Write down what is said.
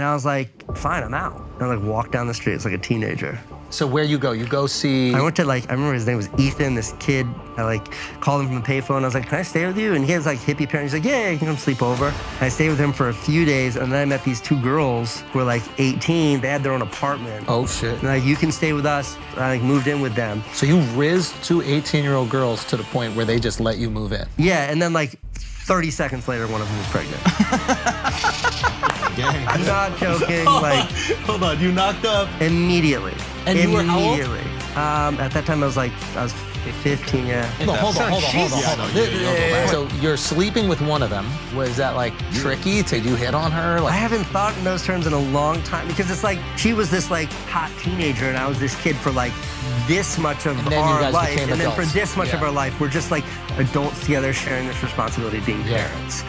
And I was like, fine, I'm out. And I like walked down the street. It's like a teenager. So where you go? You go see. I went to like, I remember his name was Ethan, this kid. I like called him from the payphone. I was like, can I stay with you? And he has like hippie parents. He's like, yeah, you can come sleep over. And I stayed with him for a few days. And then I met these two girls who were like 18. They had their own apartment. Oh shit. And like, you can stay with us. And I like moved in with them. So you rizzed two 18-year-old girls to the point where they just let you move in. Yeah, and then like 30 seconds later, one of them was pregnant. I'm not joking. Like Hold on, you knocked up. immediately. And you were how old? immediately. Um, at that time, I was like, I was 15. Yeah. No, hold on, hold on, hold on, hold on. Yeah, no, you- you don't go back. So you're sleeping with one of them. Was that like tricky? to you hit on her? I haven't thought in those terms in a long time because it's like she was this like hot teenager and I was this kid for like this much of And then you our life, became and then for this much of our life, we're just like adults together sharing this responsibility of being Yeah. parents.